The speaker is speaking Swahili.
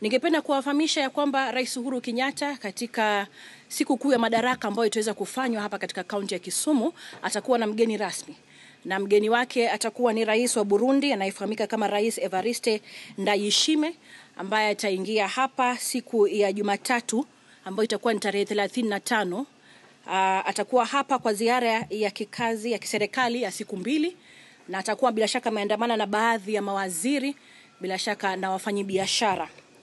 Ningependa kuwafahamisha ya kwamba Rais Uhuru Kenyatta katika siku kuu ya madaraka ambayo itaweza kufanywa hapa katika kaunti ya Kisumu atakuwa na mgeni rasmi, na mgeni wake atakuwa ni rais wa Burundi anayefahamika kama Rais Evariste Ndayishimiye ambaye ataingia hapa siku ya Jumatatu ambayo itakuwa ni tarehe 35. Uh, ah, atakuwa hapa kwa ziara ya kikazi ya kiserikali ya siku mbili, na atakuwa bila shaka ameandamana na baadhi ya mawaziri, bila shaka na wafanyabiashara.